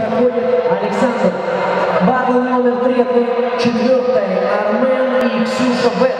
проходит Александр. Батл номер три, четвертый Армен и Ксюша Бет.